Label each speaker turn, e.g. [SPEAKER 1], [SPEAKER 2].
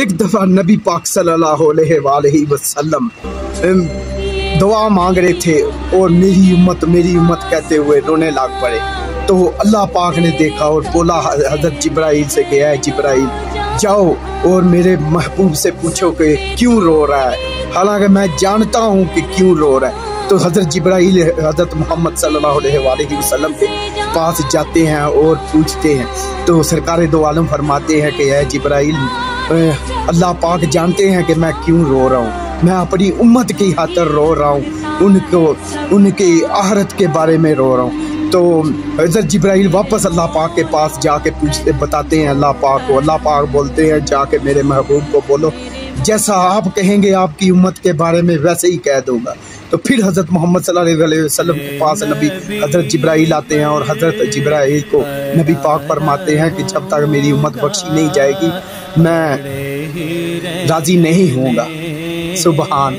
[SPEAKER 1] ایک دفعہ نبی پاک صلی اللہ علیہ وآلہ وسلم دعا مانگ رہے تھے اور میری امت میری امت کہتے ہوئے رونے لگ پڑے۔ تو اللہ پاک نے دیکھا اور بولا، حضرت جبرائیل سے کہ اے جبرائیل، جاؤ اور میرے محبوب سے پوچھو کہ کیوں رو رہا ہے۔ حالانکہ میں جانتا ہوں کہ کیوں رو رہا ہے۔ تو حضرت جبرائیل، حضرت محمد صلی اللہ علیہ وآلہ وسلم کے پاس جاتے ہیں اور پوچھتے ہیں۔ تو سرکار دو عالم فرماتے ہیں کہ اے جبرائیل اللہ پاک جانتے ہیں کہ میں کیوں رو رہا ہوں۔ میں اپنی امت کی خاطر رو رہا ہوں۔ ان کو، ان کی آہرت کے بارے میں رو رہا ہوں۔ تو حضرت جبرائیل واپس اللہ پاک کے پاس جا کے پوچھتے، بتاتے ہیں اللہ پاک کو، اللہ پاک بولتے ہیں، جا کے میرے محبوب کو بولو۔ جیسا آپ کہیں گے آپ کی امت کے بارے میں ویسے ہی قید دوں گا۔ تو پھر حضرت محمد صلی اللہ علیہ وسلم کے پاس نبی حضرت جبرائیل آتے ہیں اور حضرت جبرائیل کو نبی پاک فرماتے ہیں کہ جب تک میری امت بخشی نہیں جائے گی، میں راضی نہیں ہوں گا۔ سبحان